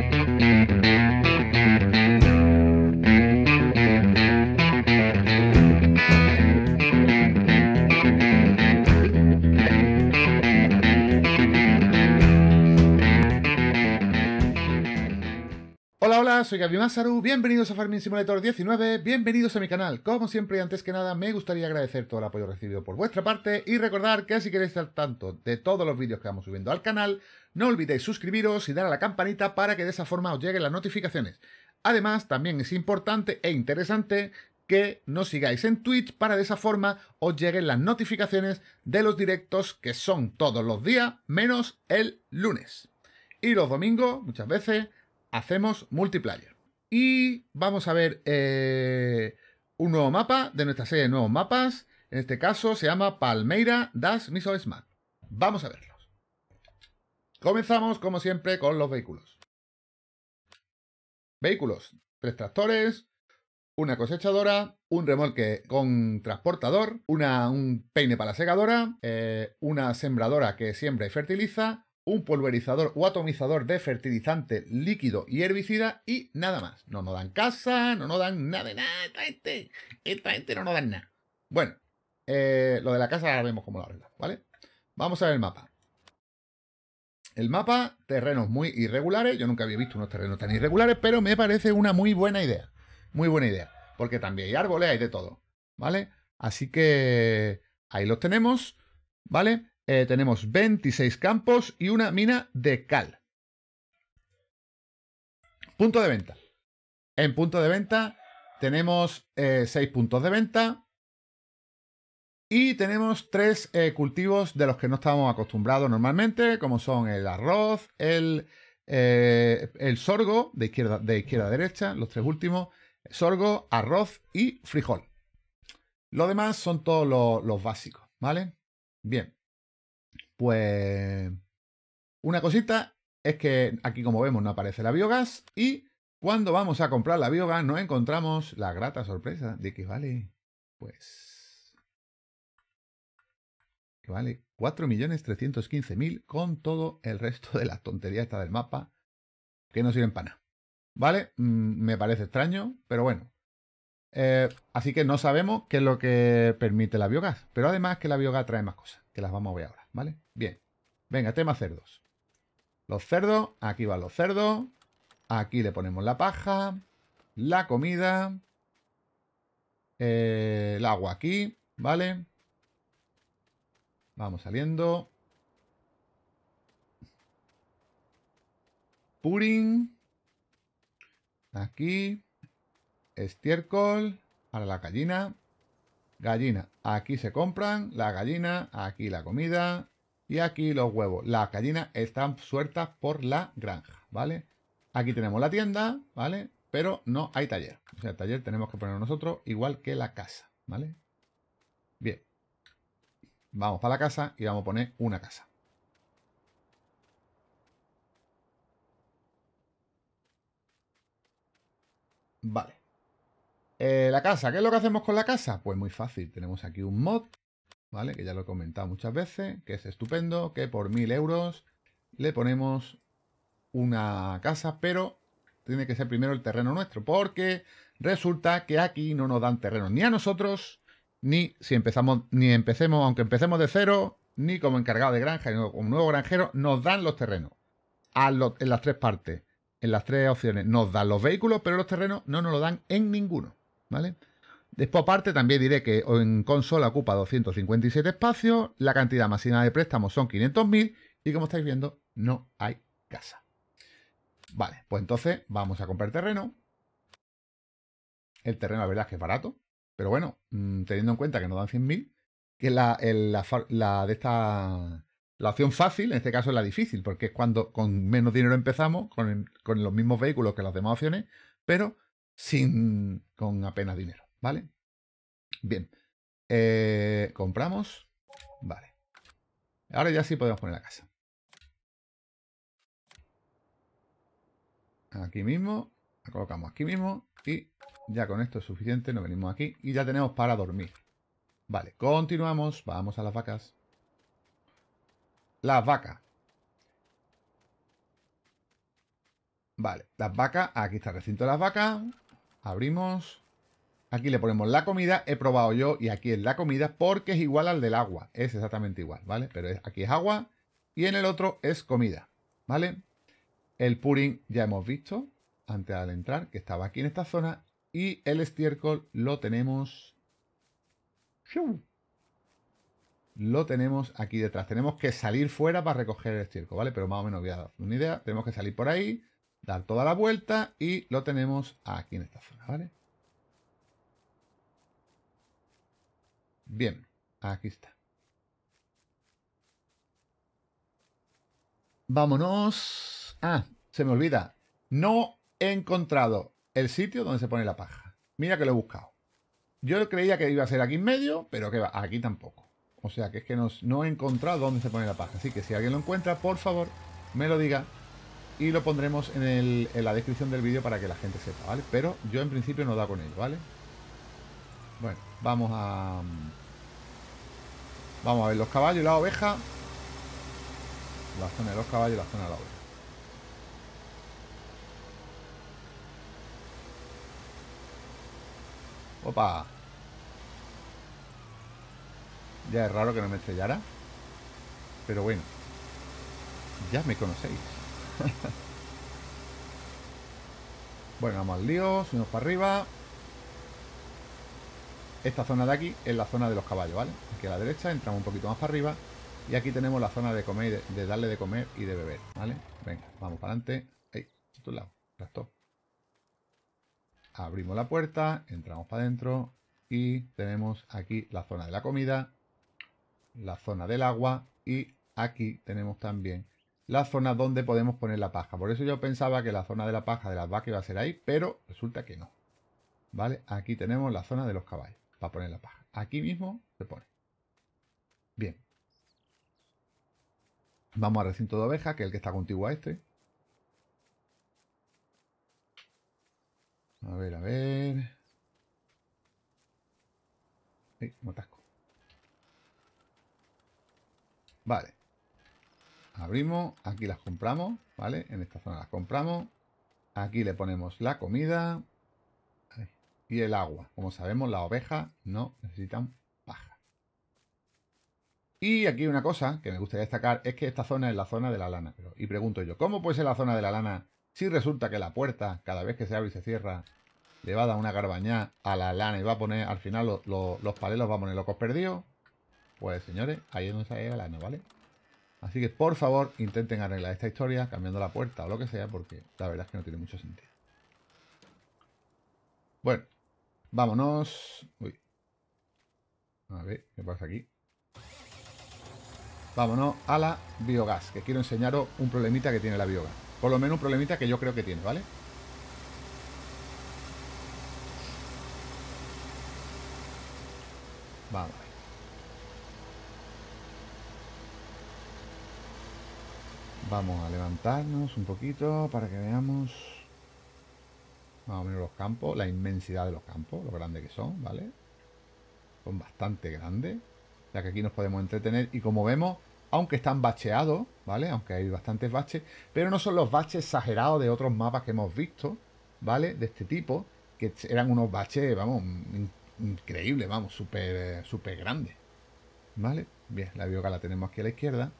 Thank you. Soy Gaby Masaru, bienvenidos a Farming Simulator 19, bienvenidos a mi canal. Como siempre y antes que nada, me gustaría agradecer todo el apoyo recibido por vuestra parte y recordar que si queréis estar tanto de todos los vídeos que vamos subiendo al canal, no olvidéis suscribiros y dar a la campanita para que de esa forma os lleguen las notificaciones. Además, también es importante e interesante que nos sigáis en Twitch para de esa forma os lleguen las notificaciones de los directos que son todos los días menos el lunes. Y los domingos, muchas veces, hacemos multiplayer. Y vamos a ver eh, un nuevo mapa de nuestra serie de nuevos mapas. En este caso se llama Palmeira das Missiles Map. Vamos a verlos. Comenzamos, como siempre, con los vehículos. Vehículos. Tres tractores, una cosechadora, un remolque con transportador, una, un peine para la segadora, eh, una sembradora que siembra y fertiliza, un pulverizador o atomizador de fertilizante líquido y herbicida y nada más. No nos dan casa, no nos dan nada de nada. Esta gente, esta gente no nos dan nada. Bueno, eh, lo de la casa ahora vemos cómo lo arreglamos, ¿vale? Vamos a ver el mapa. El mapa, terrenos muy irregulares. Yo nunca había visto unos terrenos tan irregulares, pero me parece una muy buena idea. Muy buena idea. Porque también hay árboles, hay de todo. ¿Vale? Así que ahí los tenemos. ¿Vale? Eh, tenemos 26 campos y una mina de cal. Punto de venta. En punto de venta tenemos 6 eh, puntos de venta. Y tenemos tres eh, cultivos de los que no estábamos acostumbrados normalmente, como son el arroz, el, el sorgo, de izquierda, de izquierda a derecha, los tres últimos, sorgo, arroz y frijol. Lo demás son todos los básicos, ¿vale? Bien. Pues una cosita es que aquí como vemos no aparece la biogás y cuando vamos a comprar la biogás nos encontramos la grata sorpresa de que vale, pues, que vale 4.315.000 con todo el resto de las tonterías esta del mapa que no sirven para nada. ¿Vale? Mm, me parece extraño, pero bueno. Eh, así que no sabemos qué es lo que permite la biogás. Pero además que la biogás trae más cosas, que las vamos a ver ahora. ¿vale? Bien. Venga, tema cerdos. Los cerdos, aquí van los cerdos. Aquí le ponemos la paja, la comida, eh, el agua aquí, ¿vale? Vamos saliendo. Pudding. Aquí. Estiércol. Para la gallina. Gallina. Aquí se compran la gallina, aquí la comida y aquí los huevos. Las gallinas están sueltas por la granja, ¿vale? Aquí tenemos la tienda, ¿vale? Pero no hay taller. O sea, el taller tenemos que poner nosotros igual que la casa, ¿vale? Bien. Vamos para la casa y vamos a poner una casa. Vale. Eh, la casa, ¿qué es lo que hacemos con la casa? Pues muy fácil, tenemos aquí un mod, ¿vale? Que ya lo he comentado muchas veces, que es estupendo, que por mil euros le ponemos una casa, pero tiene que ser primero el terreno nuestro, porque resulta que aquí no nos dan terreno ni a nosotros, ni si empezamos, ni empecemos, aunque empecemos de cero, ni como encargado de granja, ni como nuevo granjero, nos dan los terrenos. en las tres partes, en las tres opciones, nos dan los vehículos, pero los terrenos no nos lo dan en ninguno. ¿vale? Después aparte también diré que en consola ocupa 257 espacios, la cantidad máxima de préstamos son 500.000 y como estáis viendo no hay casa. Vale, pues entonces vamos a comprar terreno. El terreno la verdad es que es barato, pero bueno, mm, teniendo en cuenta que nos dan 100.000, que la, la, de esta la opción fácil, en este caso es la difícil, porque es cuando con menos dinero empezamos, con, con los mismos vehículos que las demás opciones, pero sin con apenas dinero, ¿vale? Bien. Eh, compramos. Vale. Ahora ya sí podemos poner la casa. Aquí mismo. La colocamos aquí mismo. Y ya con esto es suficiente. Nos venimos aquí. Y ya tenemos para dormir. Vale, continuamos. Vamos a las vacas. Las vacas. Vale, las vacas, aquí está el recinto de las vacas. Abrimos. Aquí le ponemos la comida, he probado yo y aquí es la comida porque es igual al del agua. Es exactamente igual, ¿vale? Pero aquí es agua y en el otro es comida, ¿vale? El pudding ya hemos visto antes al entrar que estaba aquí en esta zona y el estiércol lo tenemos... Lo tenemos aquí detrás. Tenemos que salir fuera para recoger el estiércol, ¿vale? Pero más o menos voy a dar una idea. Tenemos que salir por ahí, dar toda la vuelta y lo tenemos aquí en esta zona, ¿vale? Bien, aquí está. Vámonos. Ah, se me olvida. No he encontrado el sitio donde se pone la paja. Mira que lo he buscado. Yo creía que iba a ser aquí en medio, pero que va, aquí tampoco. O sea que es que no, he encontrado dónde se pone la paja. Así que si alguien lo encuentra, por favor, me lo diga. Y lo pondremos en, en la descripción del vídeo para que la gente sepa, ¿vale? Pero yo en principio no da con él, ¿vale? Bueno, vamos a... Vamos a ver los caballos y la oveja. La zona de los caballos y la zona de la oveja. Opa. Ya es raro que no me estrellara. Pero bueno. Ya me conocéis. bueno, vamos al lío. Subimos para arriba. Esta zona de aquí es la zona de los caballos, ¿vale? Aquí a la derecha entramos un poquito más para arriba. Y aquí tenemos la zona de comer, de, darle de comer y de beber, ¿vale? Venga, vamos para adelante. Ahí, a otro lado. Abrimos la puerta, entramos para adentro y tenemos aquí la zona de la comida, la zona del agua y aquí tenemos también la zona donde podemos poner la paja. Por eso yo pensaba que la zona de la paja de las vacas iba a ser ahí, pero resulta que no. ¿Vale? Aquí tenemos la zona de los caballos para poner la paja. Aquí mismo se pone. Bien. Vamos al recinto de oveja, que es el que está contiguo a este. A ver, a ver. Ay, motasco. Vale. Abrimos, aquí las compramos, ¿vale? En esta zona las compramos. Aquí le ponemos la comida y el agua. Como sabemos, las ovejas no necesitan paja. Y aquí una cosa que me gustaría destacar es que esta zona es la zona de la lana. Pero, y pregunto yo, ¿cómo puede ser la zona de la lana si resulta que la puerta, cada vez que se abre y se cierra, le va a dar una garbañá a la lana y va a poner, al final los palelos va a poner locos perdidos, pues señores, ahí es donde sale la lana, ¿vale? Así que por favor intenten arreglar esta historia cambiando la puerta o lo que sea, porque la verdad es que no tiene mucho sentido. Bueno, vámonos. Uy. A ver, ¿qué pasa aquí? Vámonos a la biogás, que quiero enseñaros un problemita que tiene la biogás. Por lo menos un problemita que yo creo que tiene, ¿vale? Vamos. Vamos a levantarnos un poquito para que veamos más o menos los campos, la inmensidad de los campos, lo grande que son, ¿vale? Son bastante grandes, ya que aquí nos podemos entretener y como vemos, aunque están bacheados, ¿vale? Aunque hay bastantes baches, pero no son los baches exagerados de otros mapas que hemos visto, ¿vale? De este tipo, que eran unos baches, vamos, increíbles, vamos, súper súper grande. ¿Vale? Bien, la biogá la tenemos aquí a la izquierda.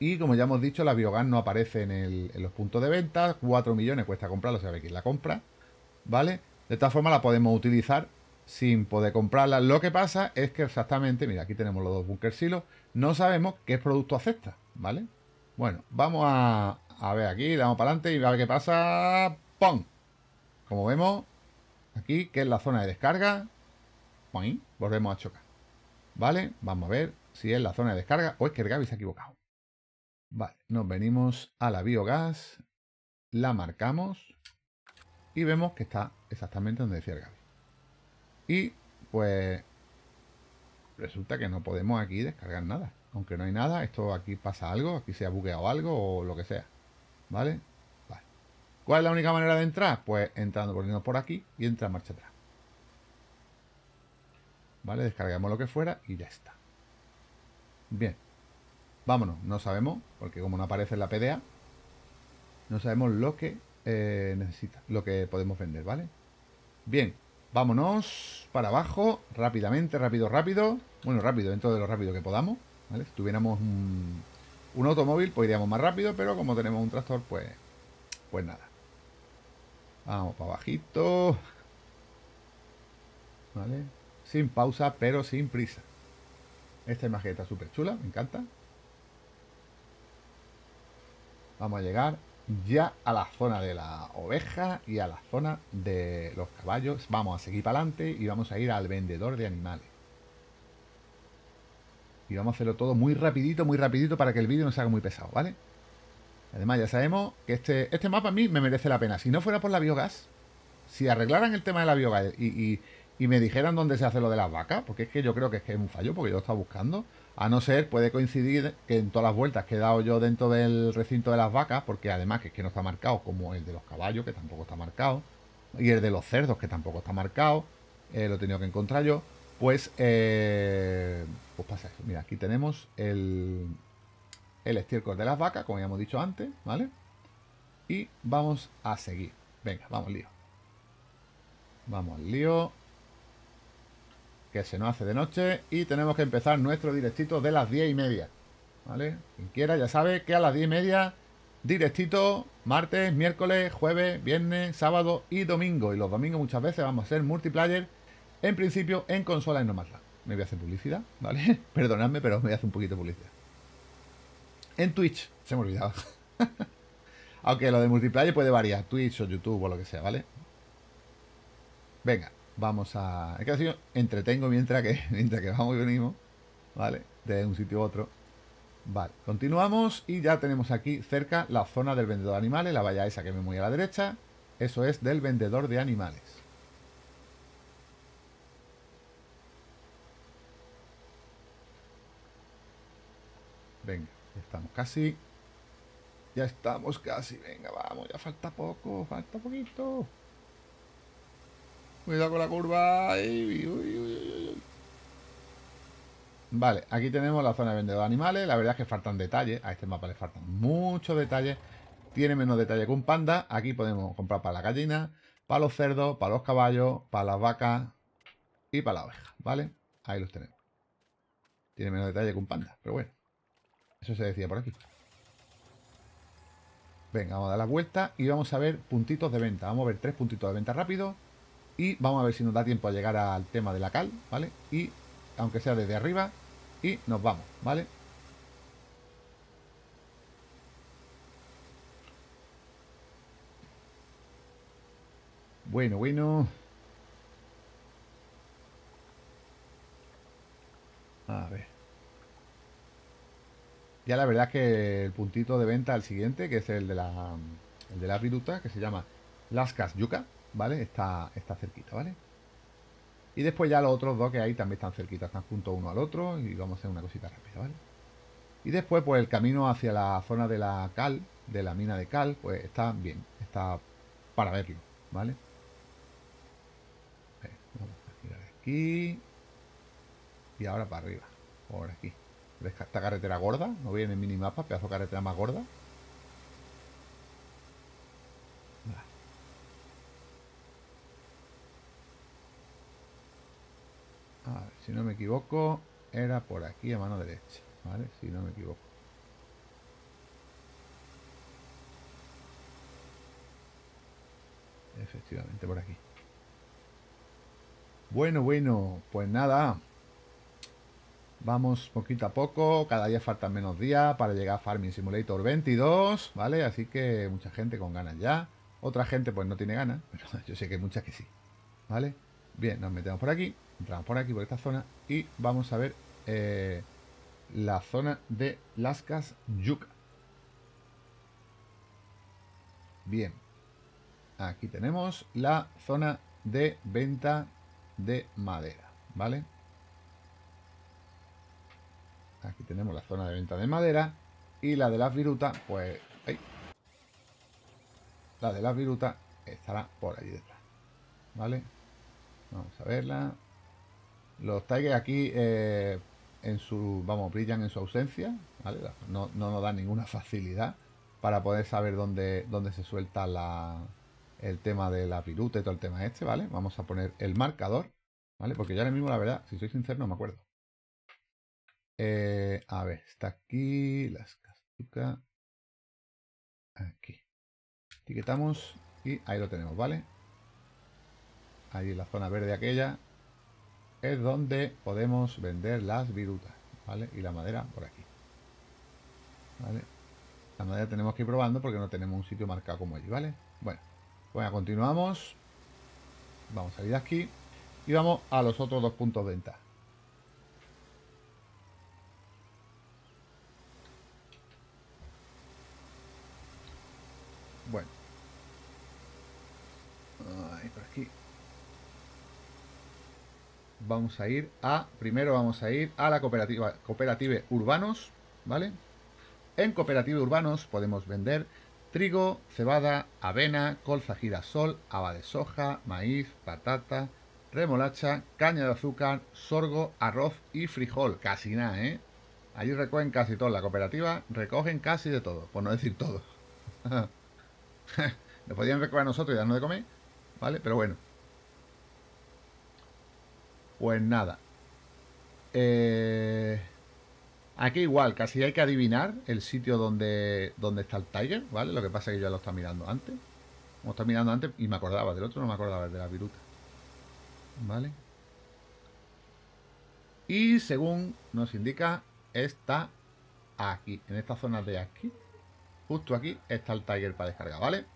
Y como ya hemos dicho, la biogás no aparece en, los puntos de venta. 4 millones cuesta comprarlo, sabe quién la compra. ¿Vale? De esta forma la podemos utilizar sin poder comprarla. Lo que pasa es que exactamente, mira, aquí tenemos los dos bunker silos, no sabemos qué producto acepta, ¿vale? Bueno, vamos a, ver aquí, damos para adelante y a ver qué pasa. ¡Pum! Como vemos aquí, que es la zona de descarga, volvemos a chocar. ¿Vale? Vamos a ver si es la zona de descarga o es que el Gaby se ha equivocado. Vale, nos venimos a la biogás, la marcamos y vemos que está exactamente donde decía el Gaby. Y pues resulta que no podemos aquí descargar nada. Aunque no hay nada, esto aquí pasa algo, aquí se ha bugueado algo o lo que sea. ¿Vale? Vale. ¿Cuál es la única manera de entrar? Pues entrando poniendo por aquí y entra en marcha atrás. ¿Vale? Descargamos lo que fuera y ya está. Bien. Vámonos. No sabemos, porque como no aparece en la PDA, no sabemos lo que eh, necesita, lo que podemos vender, ¿vale? Bien, vámonos para abajo, rápidamente, rápido, rápido. Bueno, rápido, dentro de lo rápido que podamos, ¿vale? Si tuviéramos un, automóvil, pues iríamos más rápido, pero como tenemos un tractor, pues, pues nada. Vamos para abajito. ¿Vale? Sin pausa, pero sin prisa. Esta imagen está súper chula, me encanta. Vamos a llegar ya a la zona de la oveja y a la zona de los caballos. Vamos a seguir para adelante y vamos a ir al vendedor de animales. Y vamos a hacerlo todo muy rapidito, muy rapidito para que el vídeo no se haga muy pesado, ¿vale? Además ya sabemos que este, este mapa a mí me merece la pena. Si no fuera por la biogás, si arreglaran el tema de la biogás y, me dijeran dónde se hace lo de las vacas, porque es que yo creo que es que es un fallo, porque yo lo estaba buscando. A no ser, puede coincidir que en todas las vueltas que he dado yo dentro del recinto de las vacas, porque además que es que no está marcado, como el de los caballos, que tampoco está marcado, y el de los cerdos, que tampoco está marcado, eh, lo he tenido que encontrar yo, pues, eh, pues pasa eso. Mira, aquí tenemos el, el estiércol de las vacas, como ya hemos dicho antes, ¿vale? Y vamos a seguir. Venga, vamos lío. Vamos al lío. Que se nos hace de noche y tenemos que empezar nuestro directito de las 10 y media. ¿Vale? Quien quiera ya sabe que a las 10 y media directito martes, miércoles, jueves, viernes, sábado y domingo. Y los domingos muchas veces vamos a ser multiplayer, en principio en consolas no más. Me voy a hacer publicidad, ¿vale? Perdonadme, pero me voy a hacer un poquito de publicidad en Twitch. Se me olvidaba. Aunque lo de multiplayer puede variar, Twitch o YouTube o lo que sea, ¿vale? Venga, vamos a... Es que así entretengo mientras que, mientras que vamos y venimos, ¿vale? De un sitio a otro. Vale, continuamos y ya tenemos aquí cerca la zona del vendedor de animales, la valla esa que me muy a la derecha. Eso es del vendedor de animales. Venga. Estamos casi. Ya estamos casi. Venga, vamos. Ya falta poco. Falta poquito. Cuidado con la curva. vale, aquí tenemos la zona de vendedor de animales. La verdad es que faltan detalles. A este mapa le faltan muchos detalles. Tiene menos detalle que un panda. Aquí podemos comprar para la gallina, para los cerdos, para los caballos, para las vacas y para la oveja. ¿Vale? Ahí los tenemos. Tiene menos detalle que un panda, pero bueno. Eso se decía por aquí. Venga, vamos a dar la vuelta y vamos a ver puntitos de venta. Vamos a ver tres puntitos de venta rápido. Y vamos a ver si nos da tiempo a llegar al tema de la cal, ¿vale? Y aunque sea desde arriba. Y nos vamos, ¿vale? Bueno, bueno. A ver. Ya la verdad es que el puntito de venta al siguiente, que es el de la, el de la viruta, que se llama Lascas Yuca, ¿vale? Está, está cerquita, ¿vale? Y después ya los otros dos que hay también están cerquita, están juntos uno al otro y vamos a hacer una cosita rápida, ¿vale? Y después, pues el camino hacia la zona de la cal, de la mina de cal, pues está bien, está para verlo, ¿vale? Vamos a girar aquí y ahora para arriba, por aquí esta carretera gorda? ¿No viene en minimapa? Pedazo de carretera más gorda. A ver, si no me equivoco, era por aquí a mano derecha, ¿vale? Si no me equivoco. Efectivamente, por aquí. Bueno, bueno, pues nada, Vamos poquito a poco, cada día faltan menos días para llegar a Farming Simulator 22, ¿vale? Así que mucha gente con ganas ya. Otra gente pues no tiene ganas, pero yo sé que hay muchas que sí, ¿vale? Bien, nos metemos por aquí, por aquí, por esta zona y vamos a ver eh, la zona de Lascas Yuca. Bien, aquí tenemos la zona de venta de madera, ¿vale? Aquí tenemos la zona de venta de madera. Y la de las virutas, pues... La de las virutas estará por ahí detrás. ¿Vale? Vamos a verla. Los tigers aquí, eh, en su, vamos, brillan en su ausencia, ¿vale? No, no nos dan ninguna facilidad para poder saber dónde, dónde se suelta la, el tema de la viruta y todo el tema este, ¿vale? Vamos a poner el marcador, ¿vale? Porque ya ahora mismo, la verdad, si soy sincero, no me acuerdo. Eh, a ver, está aquí, las castucas. Aquí. Etiquetamos y ahí lo tenemos, ¿vale? Ahí en la zona verde aquella es donde podemos vender las virutas, ¿vale? Y la madera por aquí. La madera tenemos que ir probando porque no tenemos un sitio marcado como allí, ¿vale? Bueno, pues continuamos. Vamos a salir de aquí y vamos a los otros dos puntos de venta. Bueno. Ahí por aquí. Vamos a ir a, primero vamos a ir a la cooperativa, cooperativa urbanos, ¿vale? En cooperativa urbanos podemos vender trigo, cebada, avena, colza girasol, haba de soja, maíz, patata, remolacha, caña de azúcar, sorgo, arroz y frijol. Casi nada, ¿eh? Allí recogen casi todo. La cooperativa recogen casi de todo, por no decir todo. Lo podían recoger nosotros y darnos de comer, ¿vale? Pero bueno. Pues nada. Eh, aquí igual, casi hay que adivinar el sitio donde, donde está el Tiger, ¿vale? Lo que pasa es que yo ya lo estaba mirando antes. Como estaba mirando antes y me acordaba del otro, no me acordaba de la viruta. ¿Vale? Y según nos indica, está aquí, en esta zona de aquí. Justo aquí está el Tiger para descargar, ¿vale?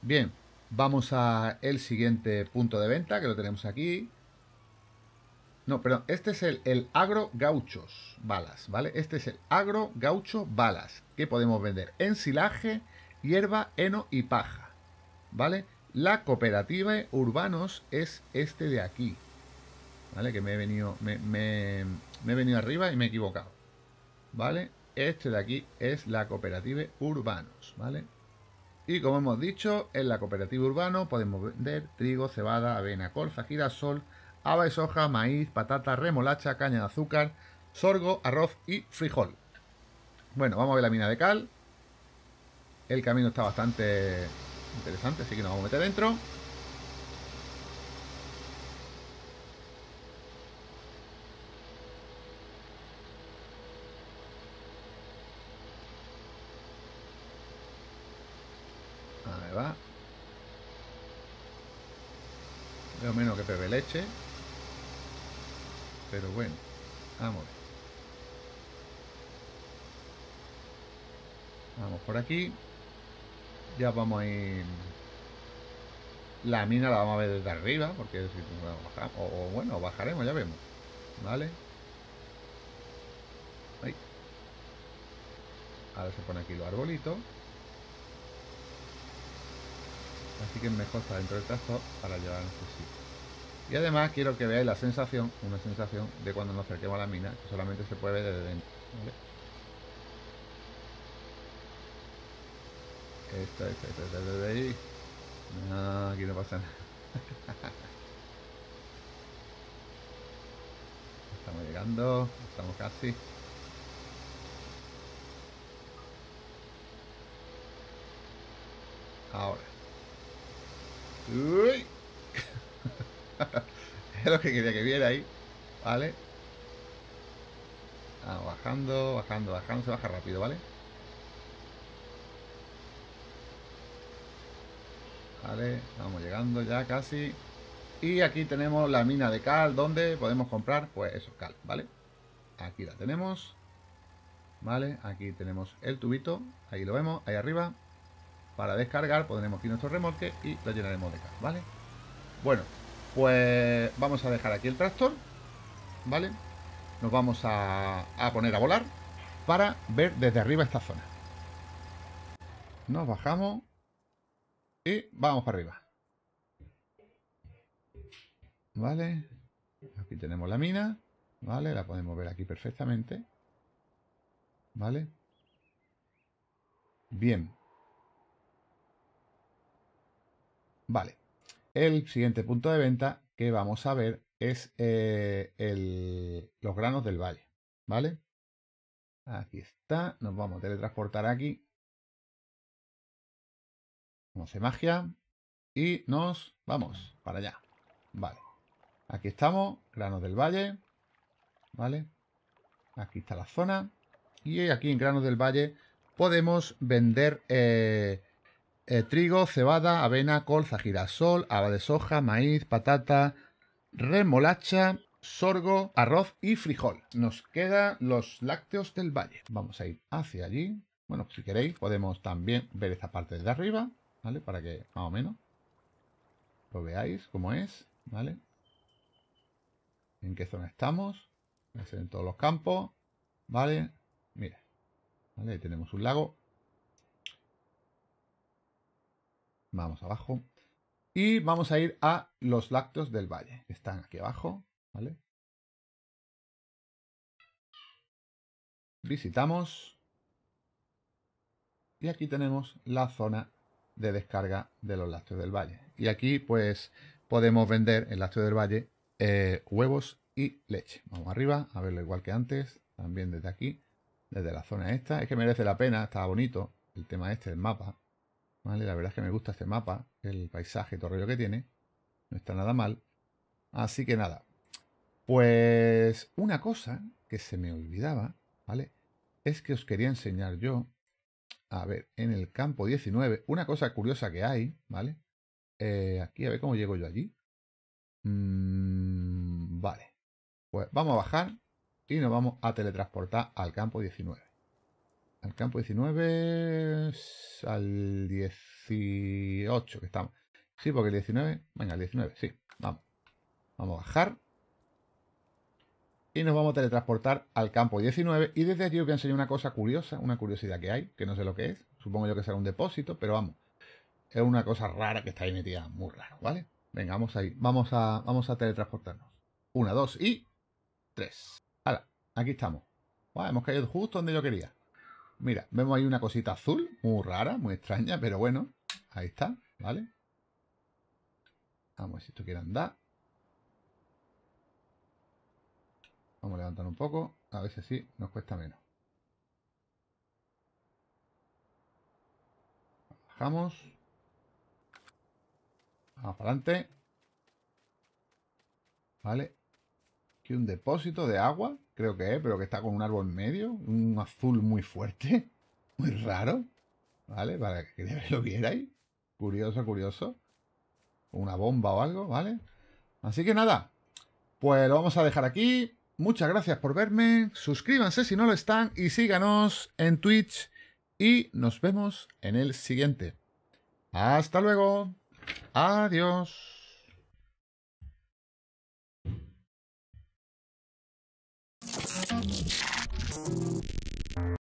Bien, vamos a el siguiente punto de venta, que lo tenemos aquí. No, perdón, este es el, agro gauchos balas, ¿vale? Este es el agro gaucho balas, que podemos vender en silaje, hierba, heno y paja, ¿vale? La cooperativa urbanos es este de aquí, ¿vale? Que me he venido, me, me he venido arriba y me he equivocado, ¿vale? Este de aquí es la cooperativa urbanos, ¿vale? Y como hemos dicho, en la cooperativa urbano podemos vender trigo, cebada, avena, colza, girasol, haba de soja, maíz, patata, remolacha, caña de azúcar, sorgo, arroz y frijol. Bueno, vamos a ver la mina de cal. El camino está bastante interesante, así que nos vamos a meter dentro. Ahí va. Veo menos que bebe leche. Pero bueno, vamos. Vamos por aquí. Ya vamos a ir... La mina la vamos a ver desde arriba, porque si o, o, bueno, bajaremos, ya vemos. ¿Vale? Ahí. Ahora se pone aquí los arbolitos. Así que es mejor estar dentro del tractor para llevar a este sitio. Y además quiero que veáis la sensación, una sensación de cuando nos acerquemos a la mina, que solamente se puede ver desde dentro. Esto, esto, esto, desde ahí. No, aquí no pasa nada. Estamos llegando, estamos casi. Ahora. Uy. es lo que quería que viera ahí. ¿Vale? Ah, bajando, bajando, bajando. Se baja rápido, ¿vale? Vale, vamos llegando ya casi. Y aquí tenemos la mina de cal, donde podemos comprar, pues eso, cal, ¿vale? Aquí la tenemos. ¿Vale? Aquí tenemos el tubito, ahí lo vemos, ahí arriba. Para descargar pondremos aquí nuestro remolque y lo llenaremos de cal, ¿vale? Bueno, pues vamos a dejar aquí el tractor, ¿vale? Nos vamos a, poner a volar para ver desde arriba esta zona. Nos bajamos y vamos para arriba. ¿Vale? Aquí tenemos la mina, ¿vale? La podemos ver aquí perfectamente. ¿Vale? Bien. Vale. El siguiente punto de venta que vamos a ver es eh, los granos del valle, ¿vale? Aquí está, nos vamos a teletransportar aquí. Vamos a magia y nos vamos para allá. Vale. Aquí estamos, granos del valle, ¿vale? Aquí está la zona. Y aquí en granos del valle podemos vender eh, eh, trigo, cebada, avena, colza, girasol, haba de soja, maíz, patata, remolacha, sorgo, arroz y frijol. Nos quedan los lácteos del valle. Vamos a ir hacia allí. Bueno, si queréis podemos también ver esta parte de arriba, ¿vale? Para que más o menos lo veáis cómo es, ¿vale? En qué zona estamos. En todos los campos, ¿vale? Mira, ¿vale? Ahí tenemos un lago. Vamos abajo. Y vamos a ir a los lácteos del valle, que están aquí abajo, ¿vale? Visitamos. Y aquí tenemos la zona de descarga de los lácteos del valle. Y aquí pues podemos vender el lácteo del valle eh, huevos y leche. Vamos arriba a verlo igual que antes. También desde aquí, desde la zona esta. Es que merece la pena, está bonito el tema este del mapa. ¿Vale? La verdad es que me gusta este mapa, el paisaje, rollo que tiene. No está nada mal. Así que nada. Pues una cosa que se me olvidaba, ¿vale? Es que os quería enseñar yo, a ver, en el campo 19, una cosa curiosa que hay, ¿vale? Eh, aquí, a ver cómo llego yo allí. Mm, vale. Pues vamos a bajar y nos vamos a teletransportar al campo 19. Al campo 19, al 18 que estamos. Sí, porque el 19, venga, el 19, sí, vamos. Vamos a bajar. Y nos vamos a teletransportar al campo 19. Y desde allí os voy a enseñar una cosa curiosa, una curiosidad que hay, que no sé lo que es. Supongo yo que será un depósito, pero vamos. Es una cosa rara que está ahí metida, muy raro, ¿vale? Venga, vamos ahí. Vamos a, vamos a teletransportarnos. Una, dos y tres. Ahora, aquí estamos. hemos caído justo donde yo quería. Mira, vemos ahí una cosita azul, muy rara, muy extraña, pero bueno, ahí está, ¿vale? Vamos a ver si esto quiere andar. Vamos a levantar un poco, a ver si así nos cuesta menos. Bajamos. Vamos para adelante. Vale. Aquí un depósito de agua, creo que es, pero que está con un árbol en medio. Un azul muy fuerte. Muy raro. ¿Vale? Para que lo vierais. Curioso, curioso. Una bomba o algo, ¿vale? Así que nada. Pues lo vamos a dejar aquí. Muchas gracias por verme. Suscríbanse si no lo están. Y síganos en Twitch. Y nos vemos en el siguiente. Hasta luego. Adiós.